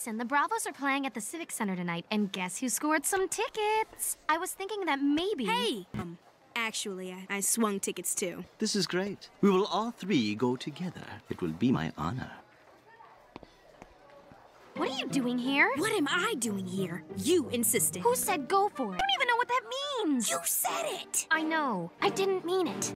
Listen, the Bravos are playing at the Civic Center tonight, and guess who scored some tickets? I was thinking that maybe. Hey! Um, actually, I, I swung tickets too. This is great. We will all three go together. It will be my honor. What are you doing here? What am I doing here? You insisted. Who said go for it? I don't even know what that means. You said it! I know. I didn't mean it.